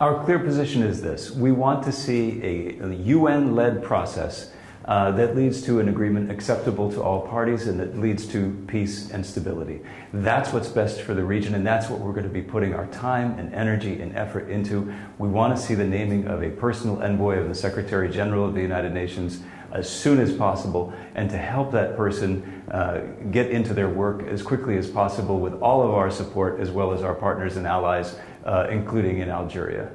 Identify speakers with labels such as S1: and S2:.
S1: Our clear position is this. We want to see a, a UN led process uh, that leads to an agreement acceptable to all parties and that leads to peace and stability. That's what's best for the region, and that's what we're going to be putting our time and energy and effort into. We want to see the naming of a personal envoy of the Secretary General of the United Nations as soon as possible, and to help that person uh, get into their work as quickly as possible with all of our support as well as our partners and allies, uh, including in Algeria.